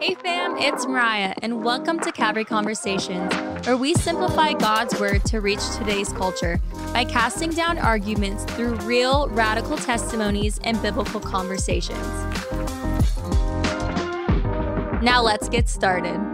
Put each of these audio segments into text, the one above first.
Hey fam, it's Moriah, and welcome to Calvary Conversations, where we simplify God's word to reach today's culture by casting down arguments through real, radical testimonies and biblical conversations. Now let's get started.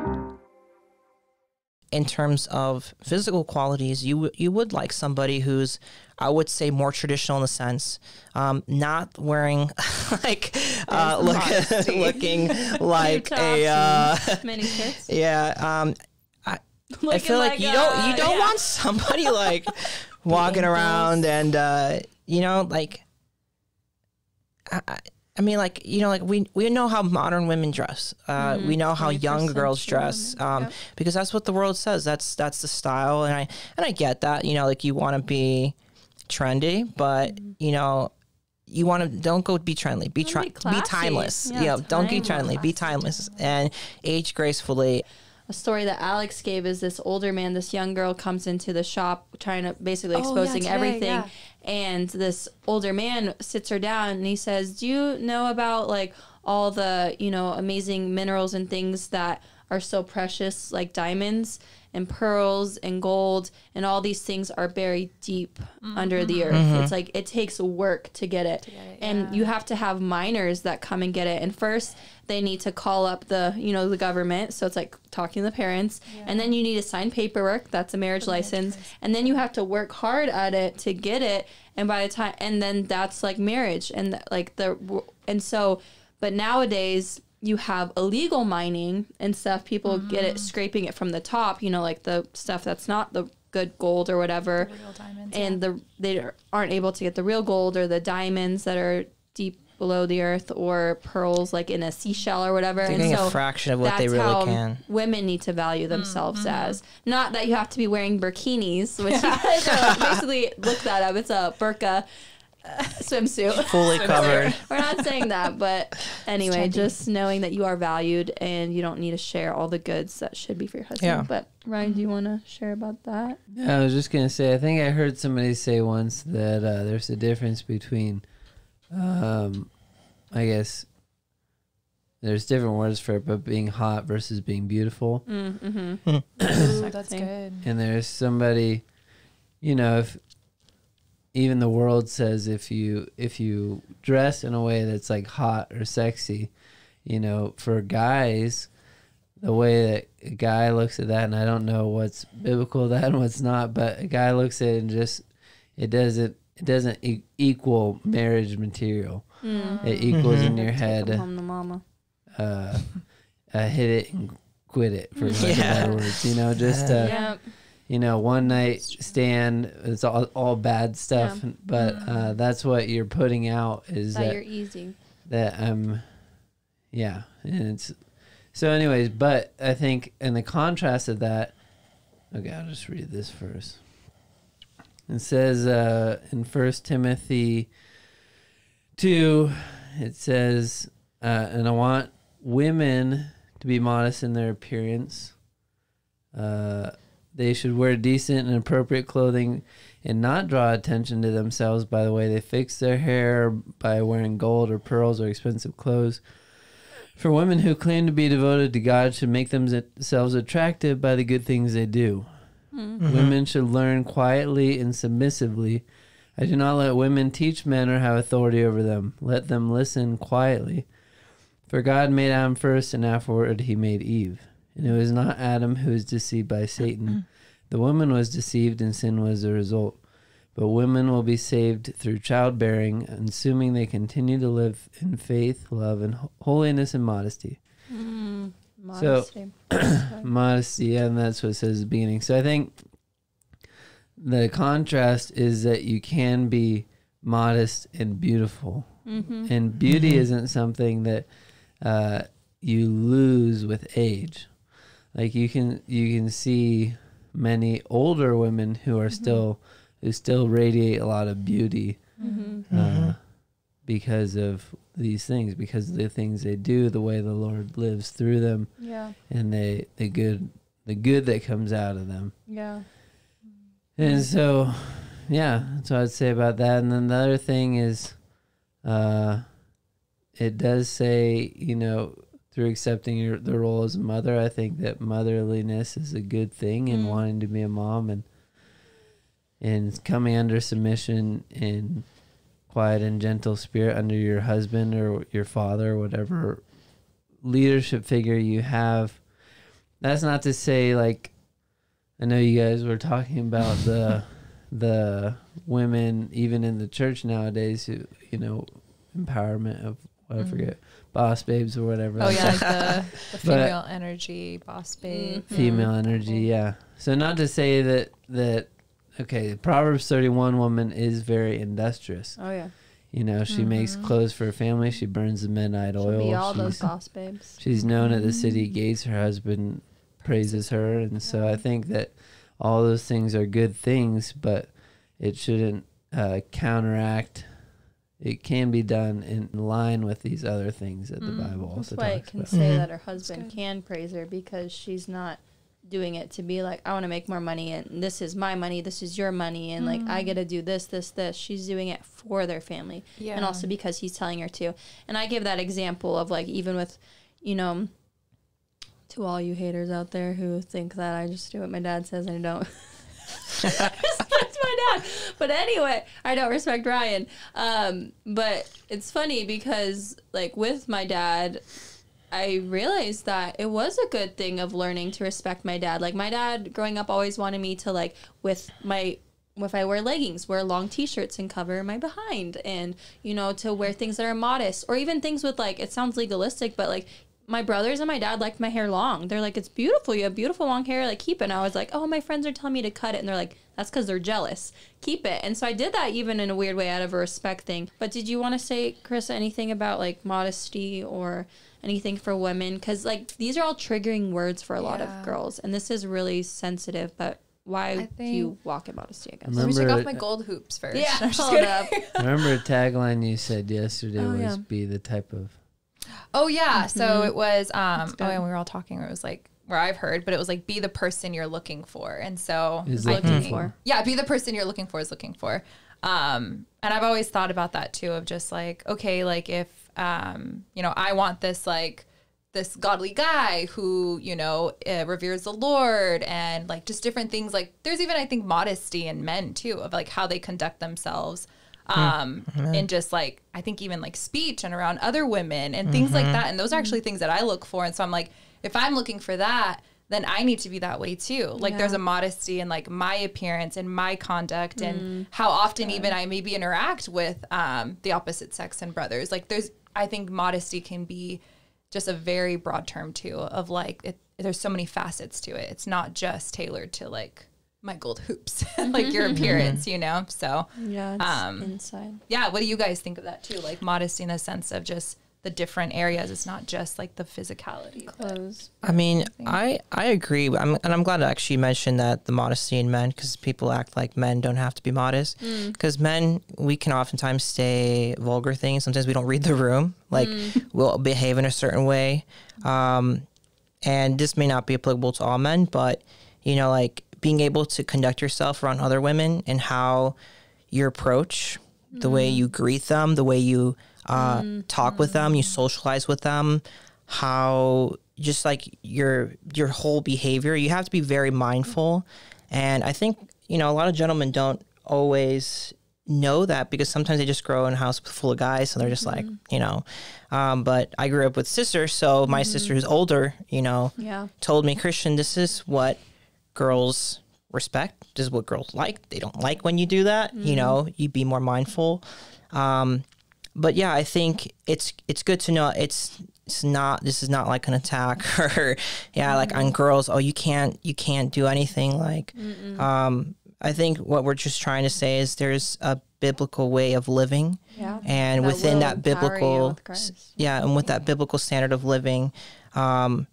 In terms of physical qualities, you you would like somebody who's, I would say, more traditional in the sense, um, not wearing like uh, look, looking like a uh, Many kids. yeah. Um, I, I feel like, like you don't you don't yeah. want somebody like walking around and uh, you know like. I, I- mean, like you know, like we we know how modern women dress. Uh, Mm-hmm. We know how young girls dress, um, yep. because that's what the world says. That's that's the style, and I and I get that. You know, like you want to be trendy, but Mm-hmm. you know, you want to don't go be trendy. Be Wanna be be, timeless. Yeah, you know, don't be trendy. Be timeless and age gracefully. A story that Alex gave is this older man, this young girl comes into the shop trying to basically Oh, yeah, exposing today, everything. yeah. And this older man sits her down and he says, Do you know about like all the, you know, amazing minerals and things that are so precious, like diamonds and pearls and gold, and all these things are buried deep under the mm-hmm. earth. It's mm-hmm. like it takes work to get it. and you have to have miners that come and get it. And first they need to call up the, you know, the government. So it's like talking to the parents. And then you need to sign paperwork. That's a marriage license. And then you have to work hard at it to get it. And by the time, and then that's like marriage. And like the, and so, but nowadays, you have illegal mining and stuff. People get it scraping it from the top, you know, like the stuff that's not the good gold or whatever. Real diamonds. and the they aren't able to get the real gold or the diamonds that are deep below the earth or pearls like in a seashell or whatever. They're and so a fraction of what they really how can. women need to value Mm, themselves mm-hmm. as. Not that you have to be wearing bikinis, which you guys are basically look that up. It's a burqa uh, swimsuit. Fully covered. We're not saying that, but anyway, just knowing that you are valued and you don't need to share all the goods that should be for your husband. Yeah. But Ryan, do you want to share about that? Yeah, I was just gonna say. I think I heard somebody say once that uh, there's a difference between, um, I guess. There's different words for it, but being hot versus being beautiful. Mm-hmm. Ooh, that's good. And there's somebody, you know, if even the world says if you if you dress in a way that's like hot or sexy, you know, for guys, the way that a guy looks at that, and I don't know what's biblical that and what's not, but a guy looks at it and just it doesn't it doesn't e- equal marriage material. It equals in your Take head. them home to mama. Uh, uh, hit it and quit it for lack of Yeah. better words. You know, just uh, Yeah. You know, one night stand. It's all all bad stuff, but uh, that's what you're putting out is That that you're easy. that I'm, yeah, and it's so. Anyways, but I think in the contrast of that, okay, I'll just read this first. It says uh, in First Timothy two, it says, uh, and I want women to be modest in their appearance. Uh, they should wear decent and appropriate clothing and not draw attention to themselves by the way they fix their hair, by wearing gold or pearls or expensive clothes. For women who claim to be devoted to God should make themselves attractive by the good things they do. Hmm. Mm-hmm. Women should learn quietly and submissively. I do not let women teach men or have authority over them. Let them listen quietly. For God made Adam first, and afterward he made Eve. And it was not Adam who was deceived by Satan. The woman was deceived, and sin was the result. But women will be saved through childbearing, assuming they continue to live in faith, love, and holiness and modesty. Modesty. Modesty, yeah, and that's what it says at the beginning. So I think the contrast is that you can be modest and beautiful. Mm-hmm. And beauty isn't something that uh, you lose with age. Like you can you can see many older women who are still who still radiate a lot of beauty Mm-hmm. uh, because of these things, because of the things they do, the way the Lord lives through them, Yeah. and they the good the good that comes out of them. Yeah. And so, yeah, that's what I'd say about that. And then the other thing is, uh, it does say, you know, through accepting your the role as a mother, I think that motherliness is a good thing and Mm. wanting to be a mom and and coming under submission in quiet and gentle spirit under your husband or your father or whatever leadership figure you have. That's not to say like I know you guys were talking about the the women even in the church nowadays who you know empowerment of what I Mhm. forget boss babes or whatever. Oh yeah, like the, the But- female energy boss babe. female energy yeah so not to say that that okay proverbs 31 woman is very industrious Oh yeah. you know she makes Mhm. clothes for her family she burns the midnight Should oil be all those she's, boss babes. she's known at the city Mm. gates her husband praises her and so i think that all those things are good things but it shouldn't uh, counteract it can be done in line with these other things that the Mm. bible That's also why I talks can about say Mhm. that her husband can praise her because she's not doing it to be like I want to make more money and this is my money, this is your money, and like I Mm. get to do this, this, this. She's doing it for their family, Yeah. and also because he's telling her to. And I give that example of like even with, you know, to all you haters out there who think that I just do what my dad says and I don't. But anyway, I don't respect Ryan. Um, but it's funny because like with my dad, I realized that it was a good thing of learning to respect my dad. Like my dad growing up always wanted me to like with my if I wear leggings, wear long t-shirts and cover my behind and you know to wear things that are modest or even things with like it sounds legalistic but like my brothers and my dad liked my hair long. They're like, it's beautiful. You have beautiful long hair. Like, keep it. And I was like, oh, my friends are telling me to cut it. And they're like, that's because they're jealous. Keep it. And so I did that even in a weird way out of a respect thing. But did you want to say, Chris, anything about like modesty or anything for women? Because like these are all triggering words for a lot Yeah. of girls. And this is really sensitive. But why I do you walk in modesty, I guess? Let me take off my gold hoops first. Yeah, I'm just hold up. remember a tagline you said yesterday Oh, was yeah. be the type of Oh yeah. So Mhm. it was um oh and we were all talking it was like where I've heard, but it was like be the person you're looking for. And so is I looking think- for yeah, be the person you're looking for is looking for. Um and I've always thought about that too of just like okay, like if um you know, I want this like this godly guy who you know uh, reveres the lord and like just different things like there's even i think modesty in men too of like how they conduct themselves um and just like i think even like speech and around other women and things like that. And those are actually things that i look for. And so i'm like if i'm looking for that then i need to be that way too. Like there's a modesty in like my appearance and my conduct and how often even i maybe interact with um the opposite sex and brothers. Like there's i think modesty can be just a very broad term too of like it, there's so many facets to it. It's not just tailored to like my gold hoops like your appearance you know so Yeah, it's Um, inside. yeah what do you guys think of that too like modesty in the sense of just the different areas it's not just like the physicality Clothes. I mean, I I agree, I'm, and I'm glad to actually mention that the modesty in men because people act like men don't have to be modest. Because men, we can oftentimes say vulgar things. Sometimes we don't read the room. Like we'll behave in a certain way, um, and this may not be applicable to all men, but you know, like being able to conduct yourself around other women and how your approach, the way mm. you greet them, the way you uh, mm-hmm. talk with them, you mm-hmm. socialize with them, how just like your your whole behavior, you have to be very mindful. And I think you know a lot of gentlemen don't always know that because sometimes they just grow in a house full of guys, so they're just like mm-hmm. you know. Um, but I grew up with sisters, so my sister who's older, you know, Yeah. told me, Christian, this is what girls respect. This is what girls like. They don't like when you do that. You know, you be more mindful. Um, but yeah, I think it's it's good to know it's it's not this is not like an attack or yeah like on girls. Oh, you can't you can't do anything like. Um, I think what we're just trying to say is there's a biblical way of living Yeah. and That within that biblical yeah and with that biblical standard of living um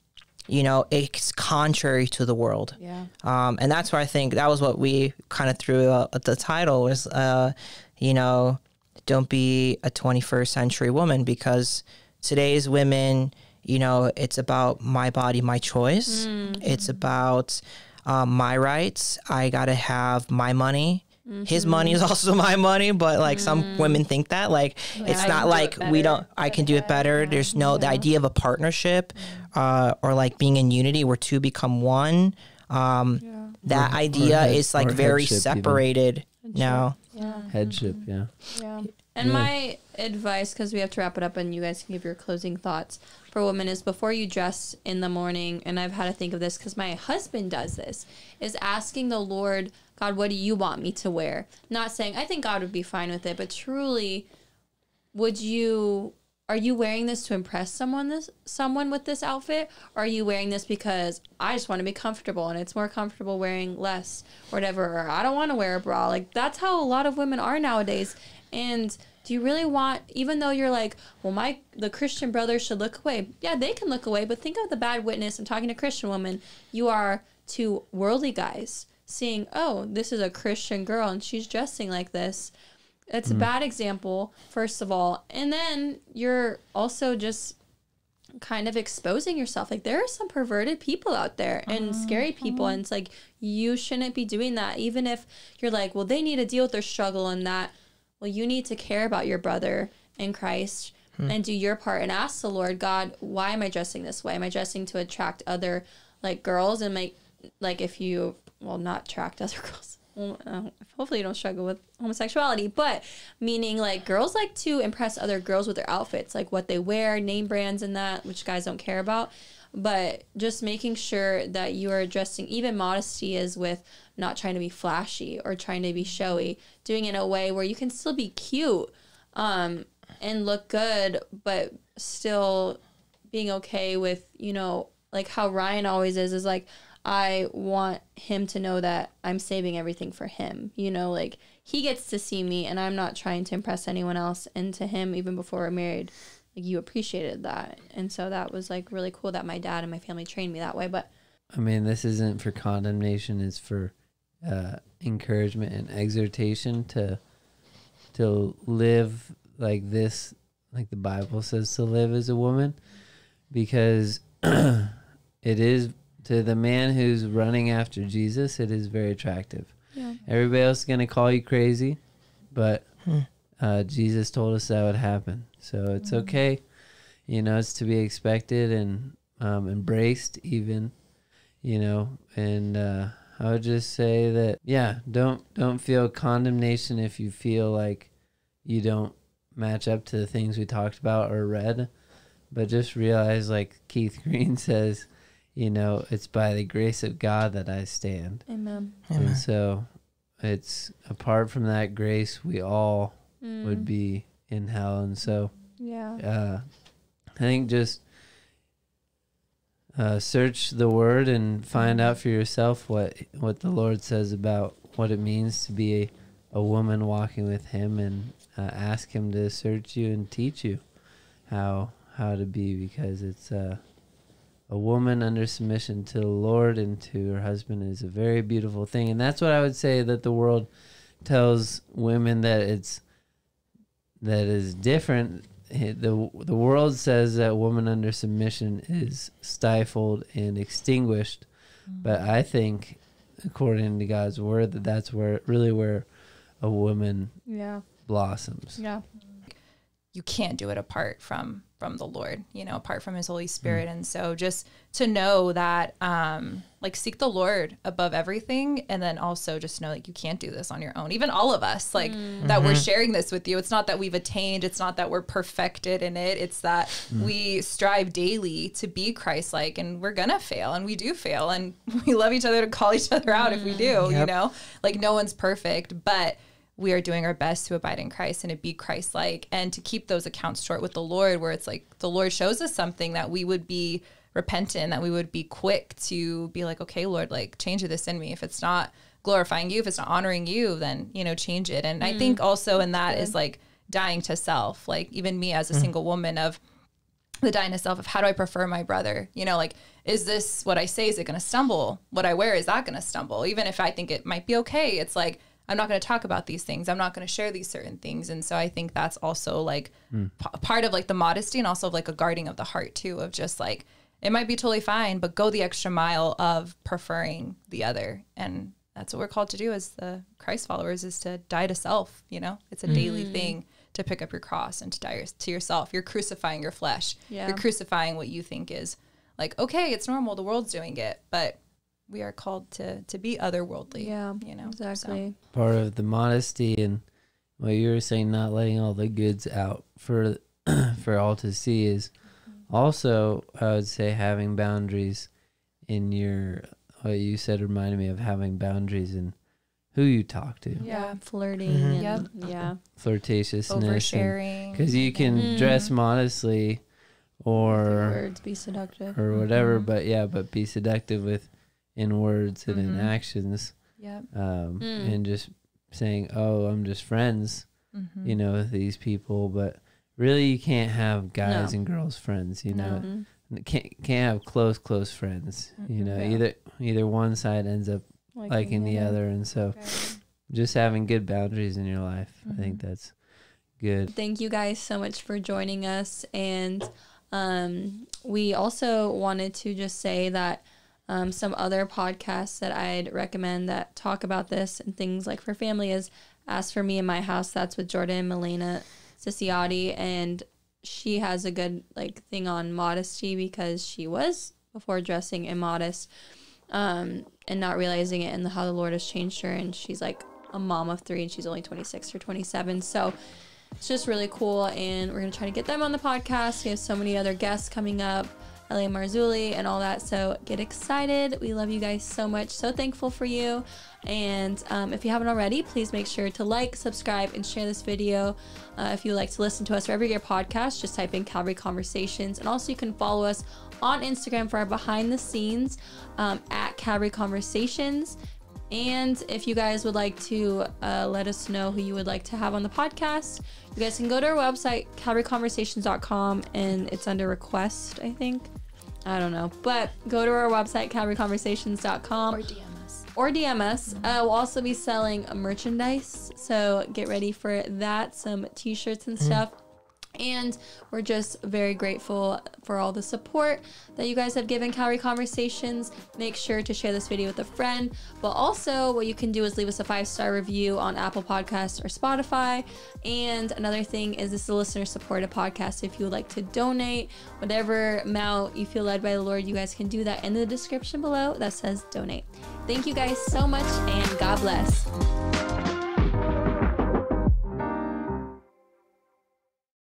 you know it's contrary to the world. Yeah. um and that's why i think that was what we kind of threw out at the title was uh you know don't be a 21st century woman because today's women you know it's about my body my choice. It's about um, my rights. I gotta have my money. His money is also my money, but like some women think that like it's I not do like it we don't I can do it better. There's no the idea of a partnership uh, or like being in unity where two become one. Um, that Or- or idea head- is like very headship even. separated now. Yeah. Headship, yeah. Yeah. And Yeah. my advice, because we have to wrap it up and you guys can give your closing thoughts for women, is before you dress in the morning, and I've had to think of this because my husband does this, is asking the Lord, God, what do you want me to wear? Not saying, I think God would be fine with it, but truly, would you. Are you wearing this to impress someone this someone with this outfit? Or are you wearing this because I just want to be comfortable and it's more comfortable wearing less or whatever or I don't want to wear a bra. Like that's how a lot of women are nowadays. And do you really want even though you're like, well my the Christian brothers should look away. Yeah, they can look away, but think of the bad witness. I'm talking to Christian women. You are to worldly guys seeing, oh, this is a Christian girl and she's dressing like this. It's a mm-hmm. bad example, first of all. And then you're also just kind of exposing yourself. Like there are some perverted people out there and uh-huh. scary people uh-huh. and it's like you shouldn't be doing that even if you're like, well, they need to deal with their struggle and that. Well, you need to care about your brother in Christ hmm. and do your part and ask the Lord, God, why am I dressing this way? Am I dressing to attract other like girls and make like if you well not attract other girls well, uh, hopefully you don't struggle with homosexuality but meaning like girls like to impress other girls with their outfits like what they wear name brands and that which guys don't care about. But just making sure that you are addressing even modesty is with not trying to be flashy or trying to be showy doing it in a way where you can still be cute um, and look good but still being okay with you know like how ryan always is is like i want him to know that i'm saving everything for him you know like he gets to see me and i'm not trying to impress anyone else and to him even before we're married. Like you appreciated that. And so that was like really cool that my dad and my family trained me that way but I mean, this isn't for condemnation; it's for uh, encouragement and exhortation to to live like this, like the Bible says to live as a woman, because it is to the man who's running after Jesus. It is very attractive. yeah Everybody else is gonna call you crazy, but uh, Jesus told us that would happen. So it's okay. You know, it's to be expected and um, embraced, even. You know, and uh, I would just say that yeah, don't don't feel condemnation if you feel like you don't match up to the things we talked about or read, but just realize, like Keith Green says, you know, it's by the grace of God that I stand. amen And so it's apart from that grace, we all Mm. would be in hell. And so yeah uh, I think just uh, search the word and find out for yourself what what the Lord says about what it means to be a, a woman walking with Him, and uh, ask Him to search you and teach you how how to be, because it's uh, a woman under submission to the Lord and to her husband is a very beautiful thing, and that's what I would say that the world tells women that it's that is different. The the world says that woman under submission is stifled and extinguished. Mm. But i think according to god's word that that's where really where a woman yeah. blossoms. Yeah you can't do it apart from from the lord you know apart from his holy hmm. spirit. And so just to know that um like seek the lord above everything and then also just know like you can't do this on your own. Even all of us like hmm. that we're mm-hmm. sharing this with you. It's not that we've attained. It's not that we're perfected in it. It's that hmm. we strive daily to be christ-like and we're gonna fail and we do fail and we love each other to call each other out if we do you know? Like no one's perfect but we are doing our best to abide in Christ and to be Christ like and to keep those accounts short with the Lord, where it's like the Lord shows us something that we would be repentant, that we would be quick to be like, okay, Lord, like change this in me. If it's not glorifying you, if it's not honoring you, then, you know, change it. And I mm-hmm. think also in that is like dying to self, like even me as a mm-hmm. single woman of, the dying to self of how do I prefer my brother? You know, like, is this what I say? Is it going to stumble? What I wear, is that going to stumble? Even if I think it might be okay, it's like, I'm not going to talk about these things. I'm not going to share these certain things. And so I think that's also like mm. p- part of like the modesty and also like a guarding of the heart too, of just like, it might be totally fine, but go the extra mile of preferring the other and that's what we're called to do as the Christ followers is to die to self. You know, it's a daily mm. thing to pick up your cross and to die to yourself. You're crucifying your flesh. Yeah. You're crucifying what you think is like okay, it's normal. The world's doing it, but we are called to to be otherworldly. Yeah, you know exactly. part of the modesty and what you were saying, not letting all the goods out for for all to see is also I would say having boundaries in your what you said reminded me of having boundaries in who you talk to, Yeah, flirting. Mhm. And, Yep. Yeah. flirtatiousness, oversharing because you can Mhm. dress modestly or Words be seductive. or whatever, Mhm. but yeah, but be seductive with in words and in Mhm. actions, Yep. um, Mm. and just saying, "Oh, I'm just friends." Mhm. you know, with these people, but really you can't have guys No. and girls friends, you know. Mhm. Can't can't have close close friends, you know. Yeah. Either either one side ends up liking the other and so Right. just having good boundaries in your life, I think Mhm. that's good. Thank you guys so much for joining us. And um, we also wanted to just say that um, some other podcasts that I'd recommend that talk about this and things like for family is As for Me in My House. That's with Jordan Melena Ciciotti. And she has a good like thing on modesty because she was before dressing immodest um, and not realizing it and the, how the Lord has changed her. And she's like a mom of three and she's only 26 or 27. So it's just really cool. And we're to try to get them on the podcast. We have so many other guests coming up, L.A. Marzulli and all that. So get excited. We love you guys so much. So thankful for you. And um, if you haven't already, please make sure to like, subscribe, and share this video. Uh, if you like to listen to us wherever you get podcasts, just type in Calvary Conversations. And also, you can follow us on Instagram for our behind the scenes um, at Calvary Conversations. And if you guys would like to uh, let us know who you would like to have on the podcast, you guys can go to our website, calvaryconversations.com, and it's under request, I think. I don't know. But go to our website, calvaryconversations.com Or DM us. or DM us. Uh, we'll also be selling merchandise, so get ready for that. Some T-shirts and stuff. And we're just very grateful for all the support that you guys have given Calvary Conversations. Make sure to share this video with a friend. But also, what you can do is leave us a five star review on Apple Podcasts or Spotify. And another thing is this is a listener supported podcast. If you would like to donate, whatever amount you feel led by the Lord, you guys can do that in the description below that says donate. Thank you guys so much, and God bless.